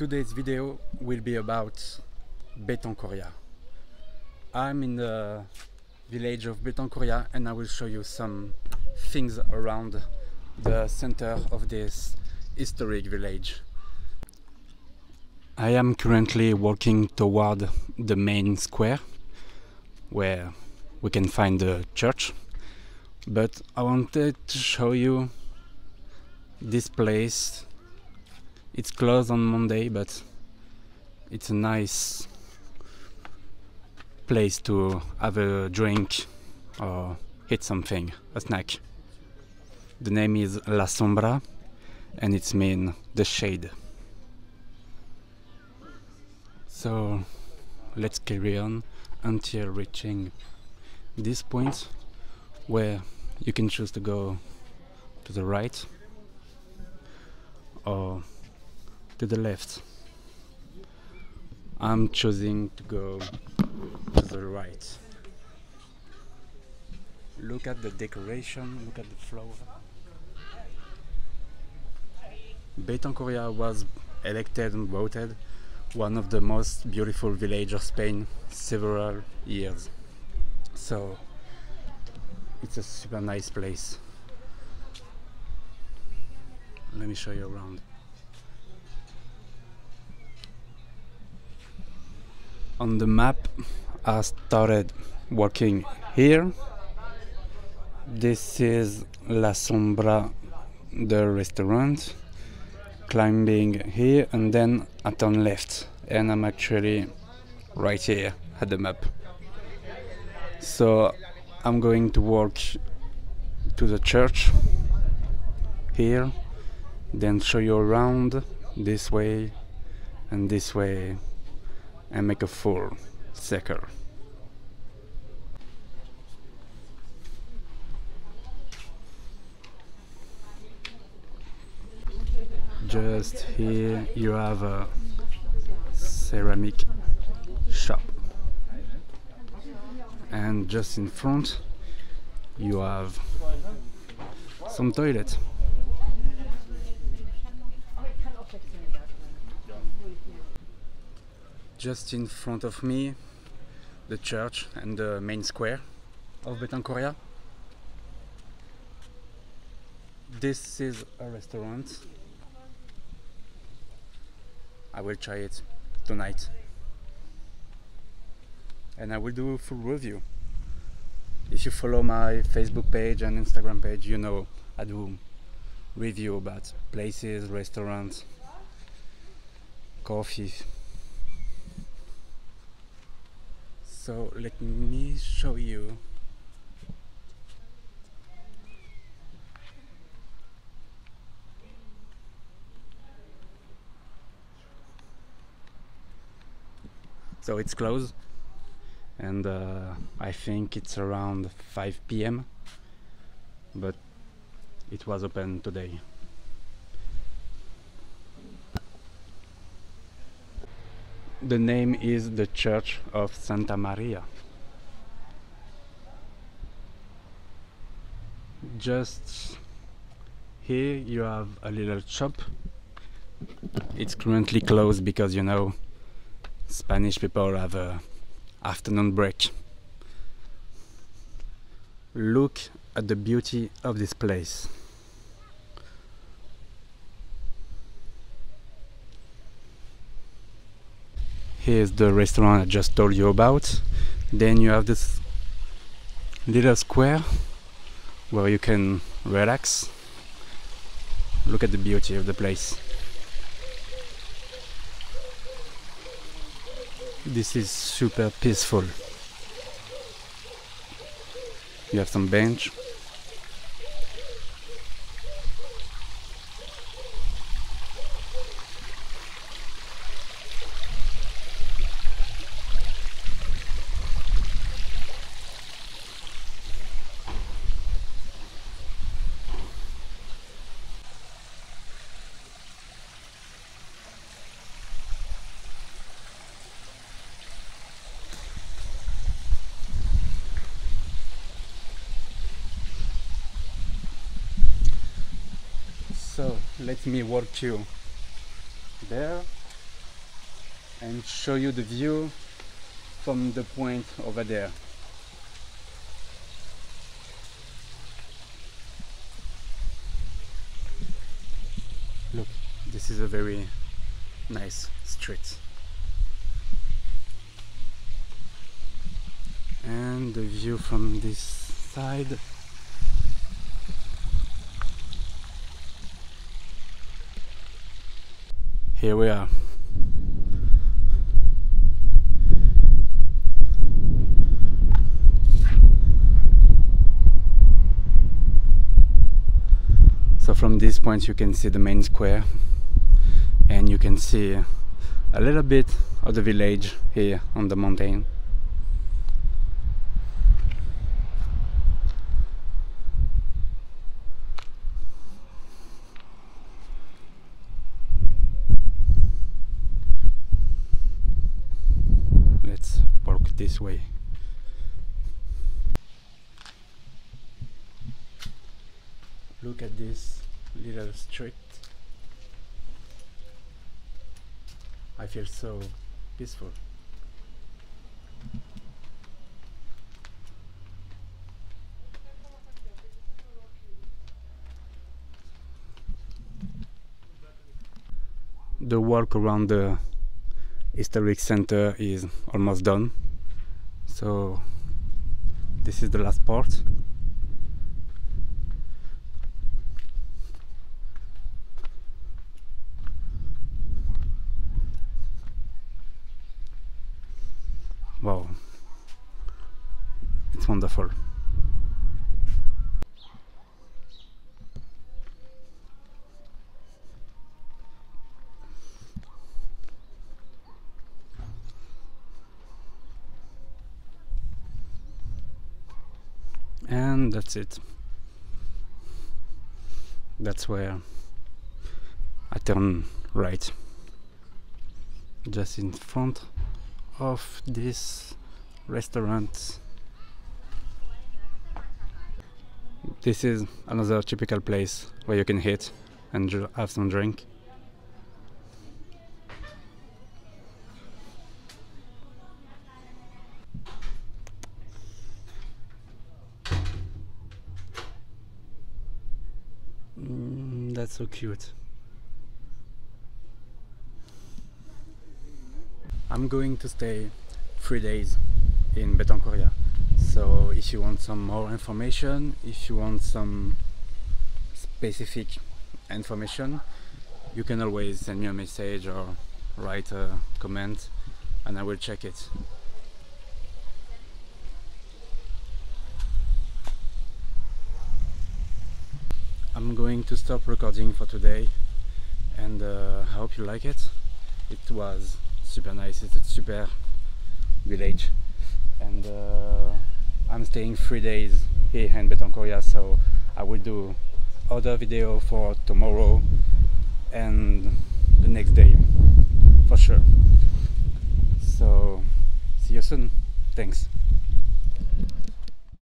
Today's video will be about Betancuria. I'm in the village of Betancuria and I will show you some things around the center of this historic village. I am currently walking toward the main square where we can find the church but I wanted to show you this place it's closed on Monday but it's a nice place to have a drink or eat something a snack. The name is La Sombra and it's mean the shade. So let's carry on until reaching this point where you can choose to go to the right or to the left. I'm choosing to go to the right. Look at the decoration, look at the flower. Betancuria was elected and voted one of the most beautiful village of Spain several years. So it's a super nice place. Let me show you around. On the map, I started walking here. This is La Sombra, the restaurant climbing here and then I turn left and I'm actually right here at the map. So I'm going to walk to the church here, then show you around this way and this way and make a full circle. just here you have a ceramic shop and just in front you have some toilet just in front of me the church and the main square of Betancuria this is a restaurant. I will try it tonight. And I will do a full review. If you follow my Facebook page and Instagram page you know I do review about places, restaurants, coffee so let me show you so it's closed and uh, I think it's around 5 p.m. but it was open today the name is the Church of Santa Maria just here you have a little shop it's currently closed because you know Spanish people have a afternoon break. Look at the beauty of this place. Here's the restaurant I just told you about. Then you have this little square where you can relax. Look at the beauty of the place. this is super peaceful you have some bench so let me walk you there and show you the view from the point over there. Look, this is a very nice street. And the view from this side here we are. So from this point you can see the main square and you can see a little bit of the village here on the mountain this way. Look at this little street. I feel so peaceful. The walk around the historic center is almost done so this is the last part. Wow. It's wonderful and that's it. That's where I turn right. Just in front of this restaurant. This is another typical place where you can hit and have some drink that's so cute. I'm going to stay three days in Betancuria. So if you want some more information, if you want some specific information, you can always send me a message or write a comment and I will check it. I'm going to stop recording for today and uh, I hope you like it. It was super nice, it's a super village and uh, I'm staying three days here in Betancuria so I will do other video for tomorrow and the next day for sure. So see you soon. Thanks.